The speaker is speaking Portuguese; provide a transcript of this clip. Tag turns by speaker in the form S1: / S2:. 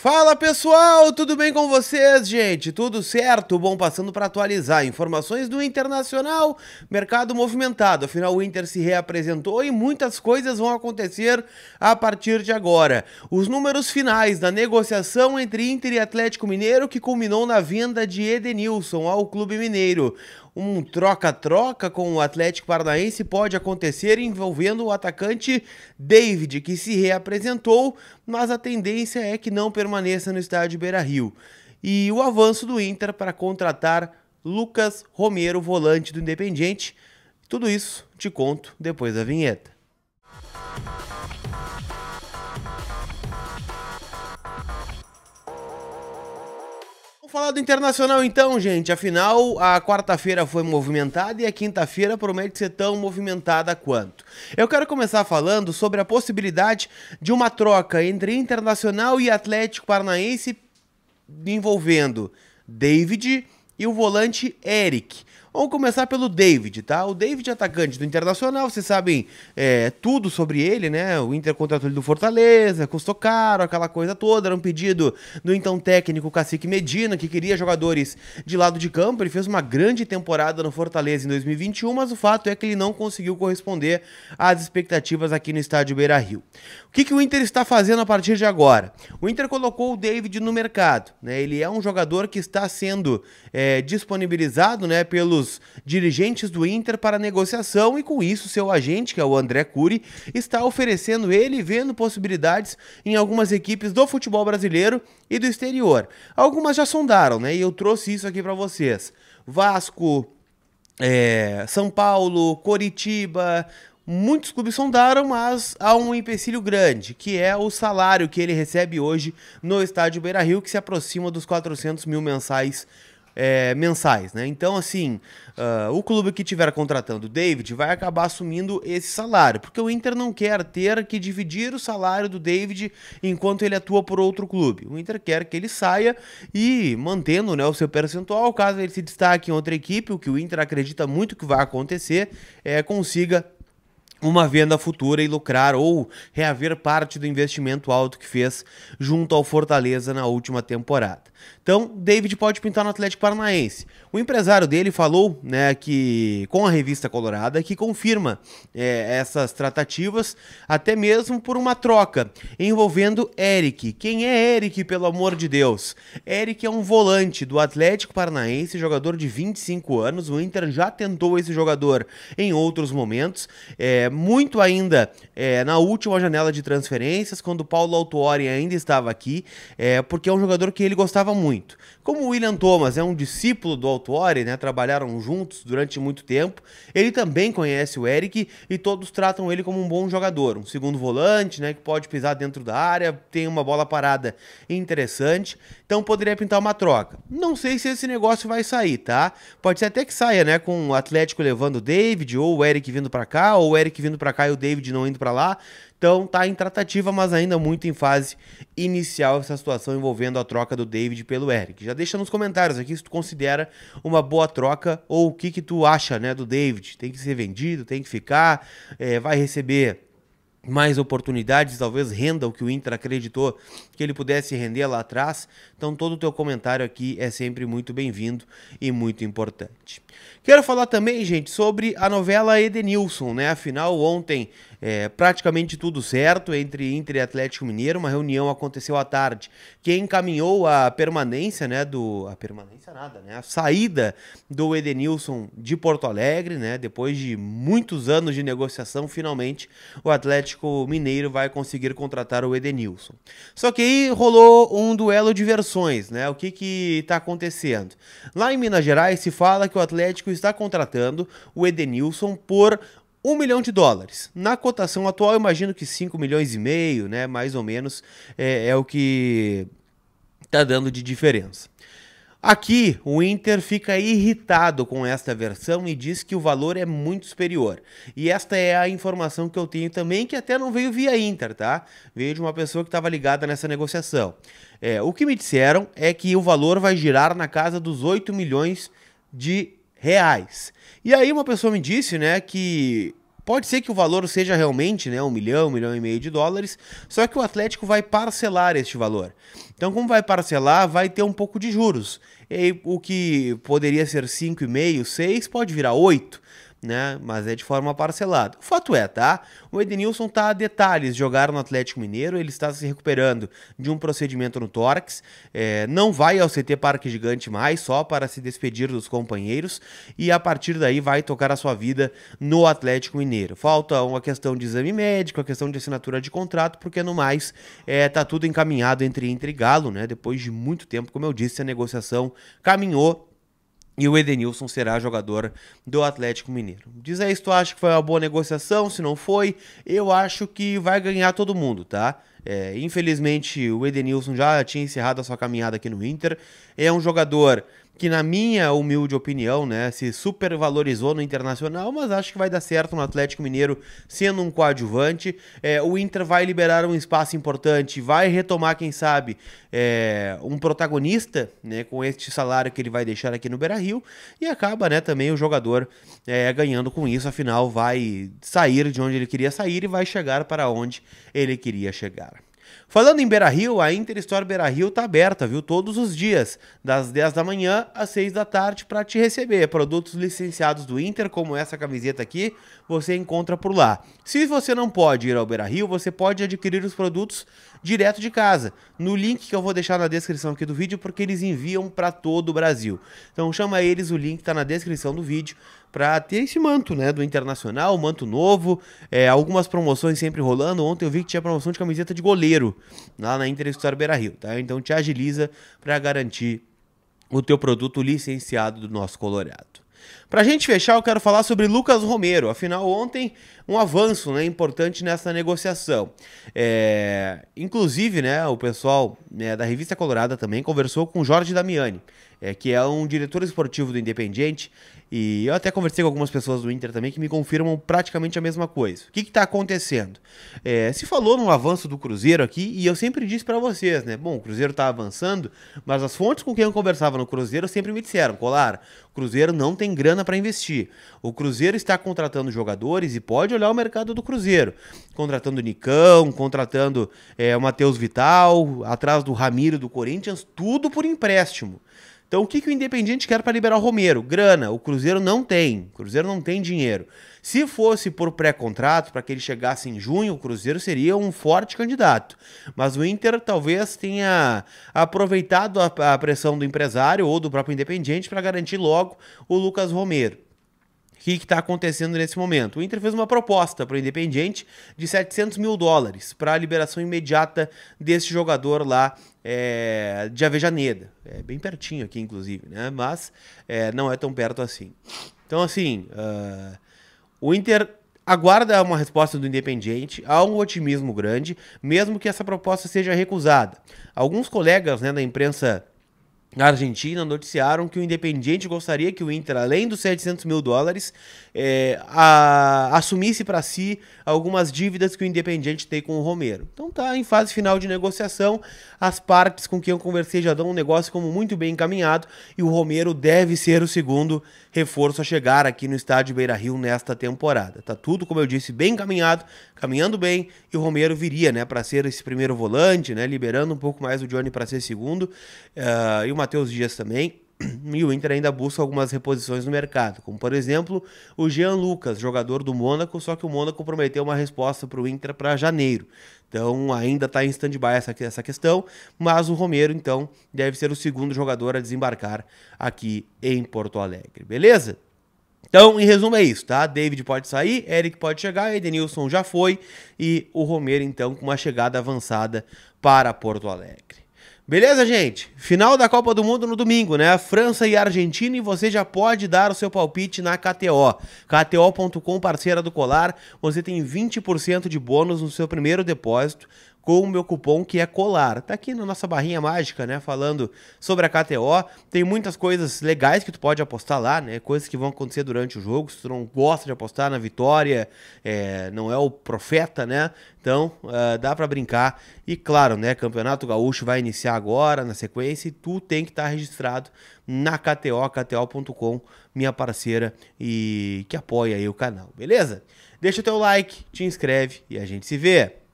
S1: Fala pessoal, tudo bem com vocês, gente? Tudo certo? Bom, passando para atualizar informações do Internacional, mercado movimentado. Afinal, o Inter se reapresentou e muitas coisas vão acontecer a partir de agora. Os números finais da negociação entre Inter e Atlético Mineiro que culminou na venda de Edenilson ao Clube Mineiro um troca-troca com o Atlético Paranaense pode acontecer envolvendo o atacante David, que se reapresentou, mas a tendência é que não permaneça no estádio Beira-Rio. E o avanço do Inter para contratar Lucas Romero, volante do Independiente. Tudo isso te conto depois da vinheta. Vamos falar do Internacional então, gente. Afinal, a quarta-feira foi movimentada e a quinta-feira promete ser tão movimentada quanto. Eu quero começar falando sobre a possibilidade de uma troca entre Internacional e Atlético Paranaense envolvendo David e o volante Eric. Vamos começar pelo David, tá? O David, atacante do Internacional, vocês sabem é, tudo sobre ele, né? O Inter contratou ele do Fortaleza, custou caro, aquela coisa toda. Era um pedido do então técnico Cacique Medina, que queria jogadores de lado de campo. Ele fez uma grande temporada no Fortaleza em 2021, mas o fato é que ele não conseguiu corresponder às expectativas aqui no estádio Beira Rio. O que, que o Inter está fazendo a partir de agora? O Inter colocou o David no mercado, né? Ele é um jogador que está sendo é, disponibilizado, né, pelos dirigentes do Inter para negociação e com isso seu agente, que é o André Cury, está oferecendo ele vendo possibilidades em algumas equipes do futebol brasileiro e do exterior. Algumas já sondaram, né? E eu trouxe isso aqui para vocês. Vasco, é, São Paulo, Coritiba, muitos clubes sondaram, mas há um empecilho grande, que é o salário que ele recebe hoje no estádio Beira-Rio, que se aproxima dos 400 mil mensais é, mensais, né? Então, assim, uh, o clube que estiver contratando o David vai acabar assumindo esse salário, porque o Inter não quer ter que dividir o salário do David enquanto ele atua por outro clube. O Inter quer que ele saia e mantendo né, o seu percentual, caso ele se destaque em outra equipe, o que o Inter acredita muito que vai acontecer, é, consiga uma venda futura e lucrar ou reaver parte do investimento alto que fez junto ao Fortaleza na última temporada. Então, David pode pintar no Atlético Paranaense. O empresário dele falou, né, que com a revista Colorada, que confirma é, essas tratativas, até mesmo por uma troca envolvendo Eric. Quem é Eric, pelo amor de Deus? Eric é um volante do Atlético Paranaense, jogador de 25 anos. O Inter já tentou esse jogador em outros momentos, é, muito ainda é, na última janela de transferências, quando o Paulo Autuori ainda estava aqui, é, porque é um jogador que ele gostava muito. Como o William Thomas é um discípulo do Autuori, né, trabalharam juntos durante muito tempo, ele também conhece o Eric e todos tratam ele como um bom jogador, um segundo volante, né, que pode pisar dentro da área, tem uma bola parada interessante, então poderia pintar uma troca. Não sei se esse negócio vai sair, tá? Pode ser até que saia, né, com o Atlético levando o David ou o Eric vindo para cá, ou o Eric vindo para cá e o David não indo para lá. Então tá em tratativa, mas ainda muito em fase inicial essa situação envolvendo a troca do David pelo Eric. Já deixa nos comentários aqui se tu considera uma boa troca ou o que que tu acha, né, do David. Tem que ser vendido, tem que ficar, é, vai receber mais oportunidades, talvez renda o que o Inter acreditou que ele pudesse render lá atrás. Então todo o teu comentário aqui é sempre muito bem-vindo e muito importante. Quero falar também, gente, sobre a novela Edenilson, né? Afinal, ontem é, praticamente tudo certo entre Inter e Atlético Mineiro. Uma reunião aconteceu à tarde que encaminhou a permanência, né? Do a permanência nada, né? A saída do Edenilson de Porto Alegre, né? Depois de muitos anos de negociação, finalmente o Atlético Mineiro vai conseguir contratar o Edenilson. Só que aí rolou um duelo de versões, né? O que que está acontecendo? Lá em Minas Gerais se fala que o Atlético está contratando o Edenilson por 1 milhão de dólares. Na cotação atual, imagino que 5 milhões e meio, né, mais ou menos, é, é o que está dando de diferença. Aqui, o Inter fica irritado com esta versão e diz que o valor é muito superior. E esta é a informação que eu tenho também, que até não veio via Inter, tá? Veio de uma pessoa que estava ligada nessa negociação. É, o que me disseram é que o valor vai girar na casa dos 8 milhões de reais. E aí uma pessoa me disse, né, que pode ser que o valor seja realmente né, um milhão, um milhão e meio de dólares, só que o Atlético vai parcelar este valor. Então, como vai parcelar, vai ter um pouco de juros. E o que poderia ser 5,5, 6, pode virar 8 né? Mas é de forma parcelada. O fato é, tá? O Edenilson tá a detalhes de jogar no Atlético Mineiro, ele está se recuperando de um procedimento no tórax, é, não vai ao CT Parque Gigante mais, só para se despedir dos companheiros, e a partir daí vai tocar a sua vida no Atlético Mineiro. Falta uma questão de exame médico, a questão de assinatura de contrato, porque no mais é, tá tudo encaminhado entre Inter e Galo, né? Depois de muito tempo, como eu disse, a negociação caminhou e o Edenilson será jogador do Atlético Mineiro. Diz aí se tu acha que foi uma boa negociação, se não foi, eu acho que vai ganhar todo mundo, tá? É, infelizmente o Edenilson já tinha encerrado a sua caminhada aqui no Inter. É um jogador que na minha humilde opinião, né, se supervalorizou no Internacional, mas acho que vai dar certo no Atlético Mineiro sendo um coadjuvante. É, o Inter vai liberar um espaço importante, vai retomar, quem sabe, é, um protagonista, né, com este salário que ele vai deixar aqui no Beira-Rio, e acaba, né, também o jogador é, ganhando com isso, afinal vai sair de onde ele queria sair e vai chegar para onde ele queria chegar. Falando em Beira Rio, a Inter Store Beira Rio tá aberta, viu? Todos os dias, das 10 da manhã às 6 da tarde, para te receber. Produtos licenciados do Inter, como essa camiseta aqui, você encontra por lá. Se você não pode ir ao Beira Rio, você pode adquirir os produtos direto de casa, no link que eu vou deixar na descrição aqui do vídeo, porque eles enviam para todo o Brasil. Então chama eles, o link está na descrição do vídeo para ter esse manto, né, do Internacional, manto novo, é, algumas promoções sempre rolando. Ontem eu vi que tinha promoção de camiseta de goleiro lá na Inter Beira Rio, tá? Então te agiliza para garantir o teu produto licenciado do nosso Colorado. Para a gente fechar, eu quero falar sobre Lucas Romero. Afinal, ontem um avanço né, importante nessa negociação. É, inclusive, né, o pessoal né, da Revista Colorada também conversou com Jorge Damiani, é, que é um diretor esportivo do Independiente. E eu até conversei com algumas pessoas do Inter também que me confirmam praticamente a mesma coisa. O que está acontecendo? É, se falou no avanço do Cruzeiro aqui, e eu sempre disse para vocês, né? Bom, o Cruzeiro está avançando, mas as fontes com quem eu conversava no Cruzeiro sempre me disseram: Colar, o Cruzeiro não tem grana para investir. O Cruzeiro está contratando jogadores e pode olhar o mercado do Cruzeiro. Contratando Nicão, contratando é, o Matheus Vital, atrás do Ramiro do Corinthians, tudo por empréstimo. Então, o que, que o Independiente quer para liberar o Romero? Grana. O Cruzeiro não tem. O Cruzeiro não tem dinheiro. Se fosse por pré-contrato, para que ele chegasse em junho, o Cruzeiro seria um forte candidato. Mas o Inter talvez tenha aproveitado a, a pressão do empresário ou do próprio Independiente para garantir logo o Lucas Romero. O que está acontecendo nesse momento? O Inter fez uma proposta para o Independiente de 700 mil dólares para a liberação imediata desse jogador lá é, de Avejaneda. É bem pertinho aqui, inclusive, né? mas é, não é tão perto assim. Então, assim, uh, o Inter aguarda uma resposta do Independiente, há um otimismo grande, mesmo que essa proposta seja recusada. Alguns colegas né, da imprensa na Argentina noticiaram que o Independiente gostaria que o Inter, além dos 700 mil dólares, é, a, assumisse para si algumas dívidas que o Independiente tem com o Romero. Então tá em fase final de negociação, as partes com quem eu conversei já dão um negócio como muito bem encaminhado e o Romero deve ser o segundo reforço a chegar aqui no estádio Beira-Rio nesta temporada. Tá tudo, como eu disse, bem encaminhado, caminhando bem e o Romero viria, né, para ser esse primeiro volante, né, liberando um pouco mais o Johnny para ser segundo. Uh, e Matheus Dias também. E o Inter ainda busca algumas reposições no mercado, como por exemplo o Jean Lucas, jogador do Mônaco, só que o Mônaco prometeu uma resposta para o Inter para janeiro. Então ainda está em stand-by essa, essa questão, mas o Romero então deve ser o segundo jogador a desembarcar aqui em Porto Alegre, beleza? Então, em resumo, é isso, tá? David pode sair, Eric pode chegar, Edenilson já foi e o Romero, então, com uma chegada avançada para Porto Alegre. Beleza, gente? Final da Copa do Mundo no domingo, né? França e Argentina e você já pode dar o seu palpite na KTO. KTO.com, parceira do Colar, você tem 20% de bônus no seu primeiro depósito com o meu cupom que é colar. Tá aqui na nossa barrinha mágica, né, falando sobre a KTO. Tem muitas coisas legais que tu pode apostar lá, né, coisas que vão acontecer durante o jogo. Se tu não gosta de apostar na vitória, é, não é o profeta, né, então uh, dá para brincar. E claro, né, Campeonato Gaúcho vai iniciar agora, na sequência, e tu tem que estar tá registrado na KTO, kto.com, minha parceira e que apoia aí o canal, beleza? Deixa o teu like, te inscreve e a gente se vê.